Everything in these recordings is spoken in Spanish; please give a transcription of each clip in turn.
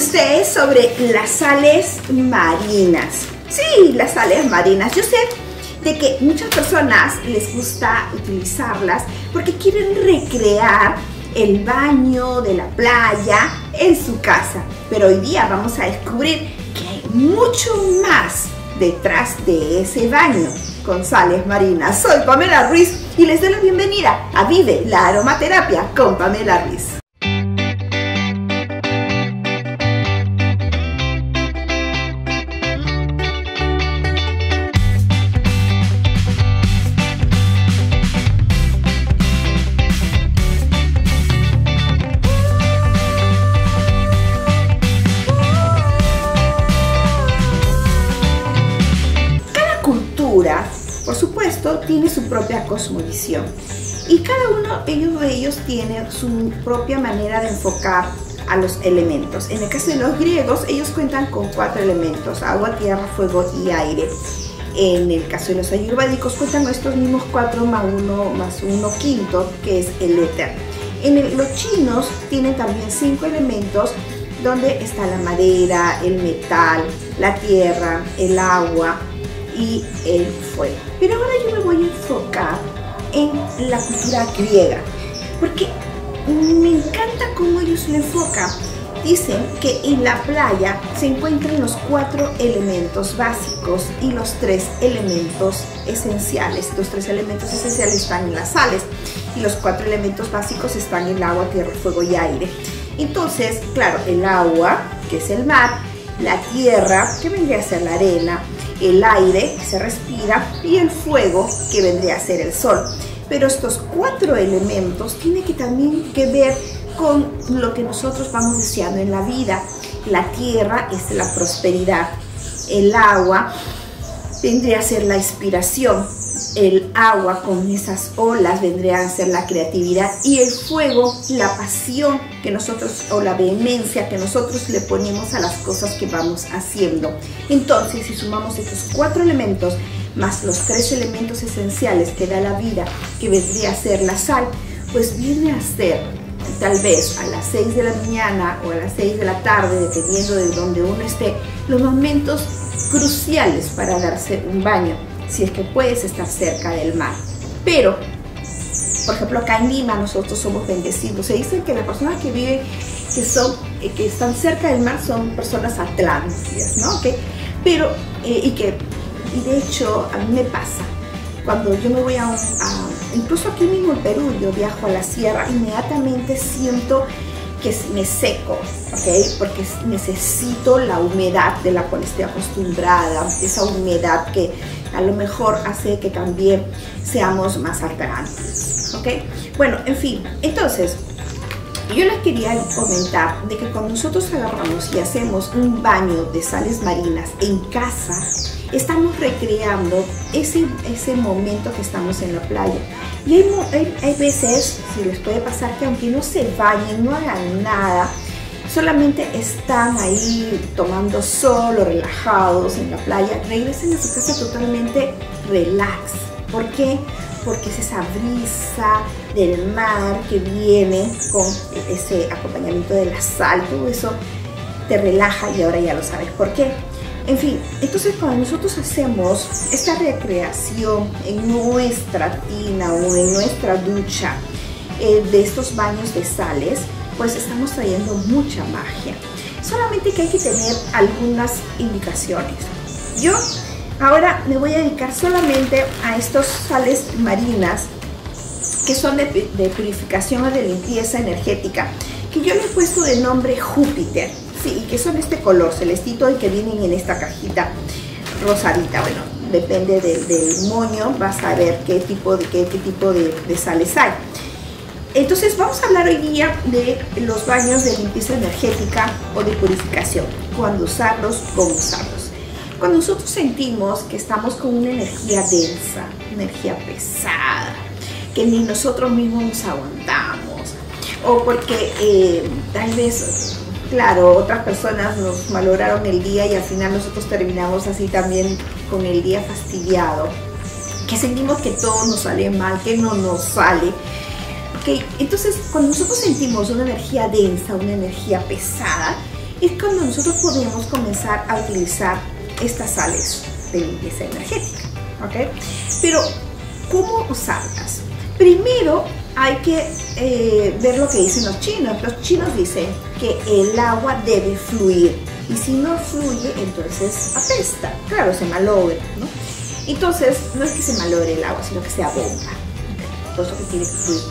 ustedes sobre las sales marinas. Sí, las sales marinas. Yo sé de que muchas personas les gusta utilizarlas porque quieren recrear el baño de la playa en su casa. Pero hoy día vamos a descubrir que hay mucho más detrás de ese baño con sales marinas. Soy Pamela Ruiz y les doy la bienvenida a Vive la Aromaterapia con Pamela Ruiz. Tiene su propia cosmovisión. Y cada uno de ellos tiene su propia manera de enfocar a los elementos. En el caso de los griegos, ellos cuentan con cuatro elementos, agua, tierra, fuego y aire. En el caso de los ayurvédicos cuentan estos mismos cuatro más uno más uno quinto, que es el éter. En los chinos tienen también cinco elementos donde está la madera, el metal, la tierra, el agua, y el fuego. La cultura griega, porque me encanta cómo ellos lo enfocan. Dicen que en la playa se encuentran los cuatro elementos básicos y los tres elementos esenciales. Los tres elementos esenciales están en las sales y los cuatro elementos básicos están en el agua, tierra, fuego y aire. Entonces, claro, el agua, que es el mar, la tierra, que vendría a ser la arena, el aire que se respira y el fuego que vendría a ser el sol. Pero estos cuatro elementos tienen que también que ver con lo que nosotros vamos deseando en la vida. La tierra es la prosperidad, el agua vendría a ser la inspiración, el agua con esas olas vendría a ser la creatividad y el fuego, la pasión que nosotros o la vehemencia que nosotros le ponemos a las cosas que vamos haciendo. Entonces, si sumamos estos cuatro elementos más los tres elementos esenciales que da la vida, que vendría a ser la sal, pues viene a ser tal vez a las 6 de la mañana o a las 6 de la tarde, dependiendo de donde uno esté, los momentos cruciales para darse un baño si es que puedes estar cerca del mar. Pero, por ejemplo, acá en Lima nosotros somos bendecidos. Se dice que las personas que viven, que, son, eh, que están cerca del mar son personas atlánticas, ¿no? Pero, eh, y que, y de hecho, a mí me pasa, cuando yo me voy a, incluso aquí mismo en Perú, yo viajo a la sierra, inmediatamente siento que me seco, ¿ok? Porque necesito la humedad de la cual estoy acostumbrada, esa humedad que a lo mejor hace que también seamos más alterantes, ¿ok? Bueno, en fin, entonces, yo les quería comentar de que cuando nosotros agarramos y hacemos un baño de sales marinas en casa, estamos recreando ese, ese momento que estamos en la playa. Y hay, hay, veces, si les puede pasar, que aunque no se bañen, no hagan nada, solamente están ahí tomando sol o relajados en la playa, regresen a su casa totalmente relax. ¿Por qué? Porque es esa brisa del mar que viene con ese acompañamiento de la sal, todo eso te relaja y ahora ya lo sabes por qué. En fin, entonces cuando nosotros hacemos esta recreación en nuestra tina o en nuestra ducha eh, de estos baños de sales, pues estamos trayendo mucha magia. Solamente que hay que tener algunas indicaciones. Yo ahora me voy a dedicar solamente a estos sales marinas que son de, de purificación o de limpieza energética, que yo le he puesto de nombre Júpiter. Sí, que son este color celestito y que vienen en esta cajita rosadita. Bueno, depende del, moño, vas a ver qué tipo de, qué, tipo de, de, sales hay. Entonces vamos a hablar hoy día de los baños de limpieza energética o de purificación, cuándo usarlos, cómo usarlos. Cuando nosotros sentimos que estamos con una energía densa, energía pesada, que ni nosotros mismos nos aguantamos, o porque eh, tal vez claro, otras personas nos malograron el día y al final nosotros terminamos así también con el día fastidiado. Que sentimos que todo nos sale mal, que no nos sale. Okay. Entonces, cuando nosotros sentimos una energía densa, una energía pesada, es cuando nosotros podemos comenzar a utilizar estas sales de limpieza energética. ¿ok? Pero, ¿cómo usarlas? Primero hay que eh, ver lo que dicen los chinos. Los chinos dicen que el agua debe fluir y si no fluye, entonces apesta. Claro, se malogra, ¿no? Entonces, no es que se malogre el agua, sino que sea bomba. Todo eso que tiene que fluir.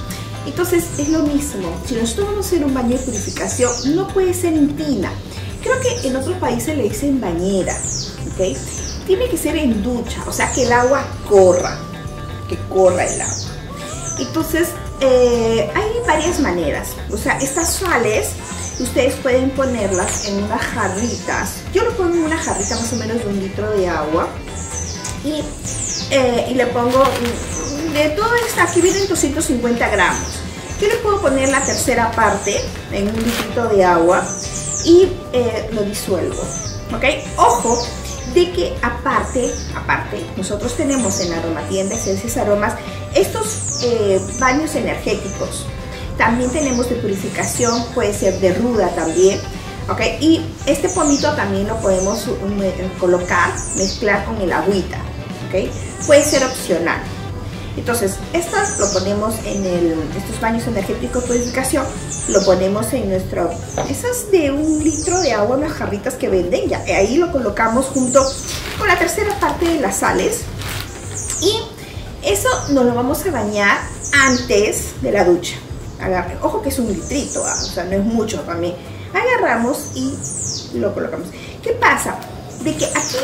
Entonces, es lo mismo. Si nosotros vamos a hacer un baño de purificación, no puede ser en tina. Creo que en otros países le dicen bañera, ¿ok? Tiene que ser en ducha, o sea, que el agua corra, que corra el agua. Entonces, eh, hay varias maneras. O sea, estas sales ustedes pueden ponerlas en unas jarritas. Yo lo pongo en una jarrita más o menos de un litro de agua. Y, eh, le pongo, de todo esto, aquí vienen 250 gramos. Yo le puedo poner la tercera parte en un litro de agua y eh, lo disuelvo. ¿Ok? Ojo, de que aparte, aparte, nosotros tenemos en Aromatienda Esencias Aromas estos eh, baños energéticos. También tenemos de purificación, puede ser de ruda también. ¿ok? Y este pomito también lo podemos colocar, mezclar con el agüita. ¿ok? Puede ser opcional. Entonces, esto lo ponemos en el, estos baños energéticos de purificación, lo ponemos en nuestro, esas de un litro de agua, unas jarritas que venden, ya ahí lo colocamos junto con la tercera parte de las sales y eso nos lo vamos a bañar antes de la ducha. Ojo que es un litrito, ¿ah? o sea, no es mucho también. Agarramos y lo colocamos. ¿Qué pasa? De que aquí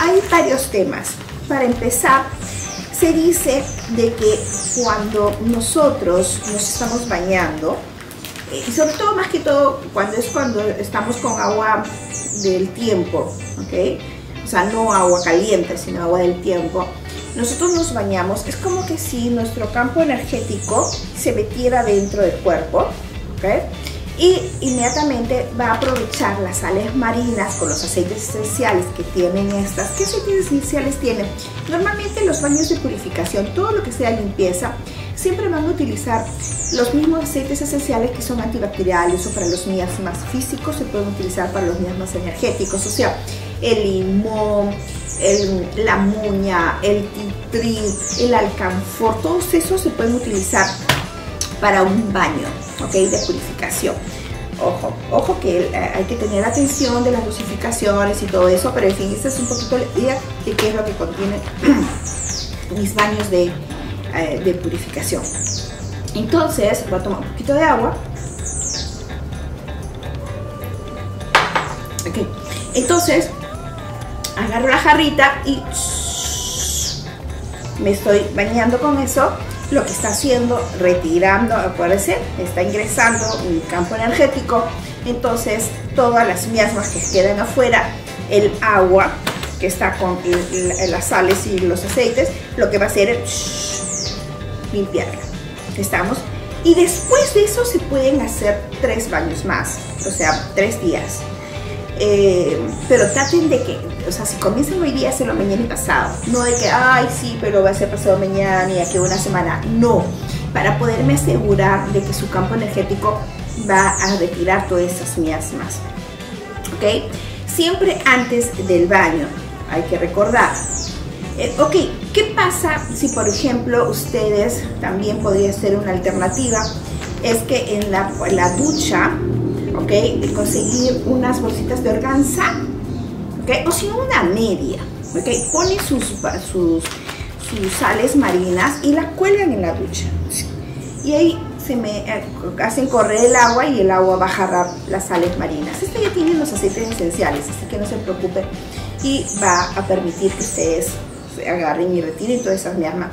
hay varios temas. Para empezar, se dice de que cuando nosotros nos estamos bañando, eh, y sobre todo más que todo cuando es cuando estamos con agua del tiempo, ¿ok? O sea, no agua caliente, sino agua del tiempo. Nosotros nos bañamos, es como que si nuestro campo energético se metiera dentro del cuerpo, ¿ok? y inmediatamente va a aprovechar las sales marinas con los aceites esenciales que tienen estas. ¿Qué aceites esenciales tienen? Normalmente los baños de purificación, todo lo que sea limpieza, siempre van a utilizar los mismos aceites esenciales que son antibacteriales o para los miasmas físicos se pueden utilizar para los miasmas energéticos, o sea, el limón, la muña, el titri, el alcanfor, todos esos se pueden utilizar para un baño ¿ok? de purificación. Ojo, ojo que eh, hay que tener atención de las dosificaciones y todo eso, pero en fin, esta es un poquito la idea de qué es lo que contiene mis baños de, eh, de purificación. Entonces, voy a tomar un poquito de agua. Ok, entonces agarro la jarrita y me estoy bañando con eso lo que está haciendo, retirando, acuérdense, está ingresando un campo energético, entonces todas las miasmas que quedan afuera, el agua que está con las sales y los aceites, lo que va a hacer es limpiarla. ¿Estamos? Y después de eso se pueden hacer tres baños más, o sea, tres días. Eh, pero traten de que, o sea, si comienzan hoy día, hacerlo mañana y pasado. No de que, ay, sí, pero va a ser pasado mañana y aquí una semana. No, para poderme asegurar de que su campo energético va a retirar todas esas miasmas. ¿Ok? Siempre antes del baño, hay que recordar. Eh, ok, ¿qué pasa si por ejemplo ustedes también podría ser una alternativa? Es que en la, ducha ¿ok? Conseguir unas bolsitas de organza, ¿ok? O si una media, ¿ok? Pone sus, sus, sales marinas y las cuelgan en la ducha. Y ahí se me eh, hacen correr el agua y el agua jarrar las sales marinas. Este ya tiene los aceites esenciales, así que no se preocupen. Y va a permitir que ustedes agarren y retiren todas esas miasmas.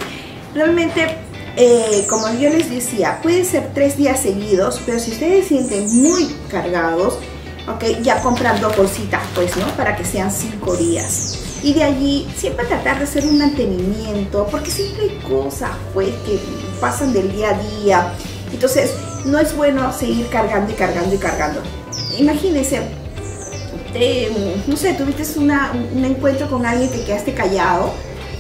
Realmente eh, como yo les decía, puede ser tres días seguidos, pero si ustedes sienten muy cargados, ok, ya compran dos bolsitas, pues, ¿no? Para que sean cinco días. Y de allí siempre tratar de hacer un mantenimiento, porque siempre hay cosas, pues, que pasan del día a día. Entonces, no es bueno seguir cargando y cargando y cargando. Imagínense, eh, no sé, tuviste un encuentro con alguien que quedaste callado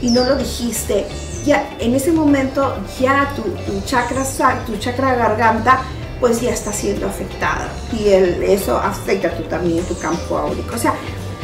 y no lo dijiste. Ya en ese momento ya tu, tu chakra tu chakra garganta pues ya está siendo afectada. Y eso afecta tú también tu campo áurico. O sea,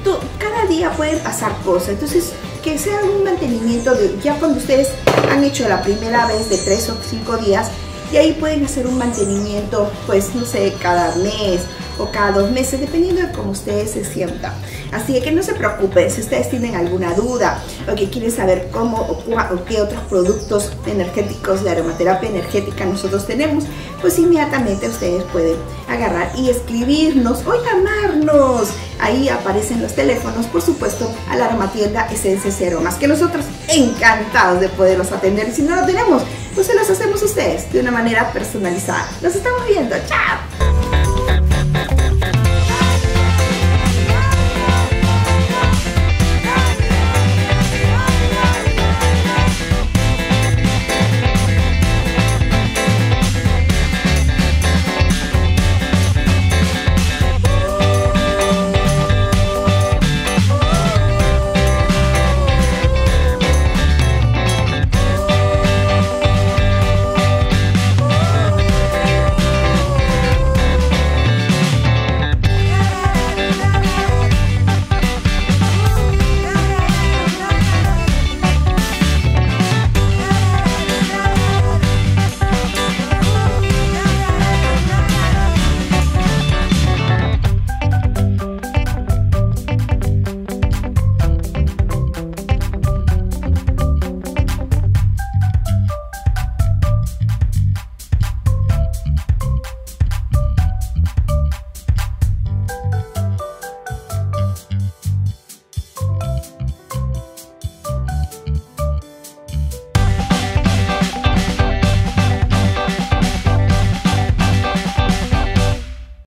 tú, cada día pueden pasar cosas, entonces que sea un mantenimiento de, ya cuando ustedes han hecho la primera vez de tres o cinco días, y ahí pueden hacer un mantenimiento, pues no sé, cada mes o cada dos meses, dependiendo de cómo ustedes se sientan. Así que no se preocupen si ustedes tienen alguna duda o que quieren saber cómo o, qué otros productos energéticos de aromaterapia energética nosotros tenemos, pues inmediatamente ustedes pueden agarrar y escribirnos o llamarnos. Ahí aparecen los teléfonos, por supuesto, a la aromatienda Esencias y Aromas, que nosotros encantados de poderlos atender. Y si no lo tenemos, pues se los hacemos ustedes de una manera personalizada. Nos estamos viendo. ¡Chao!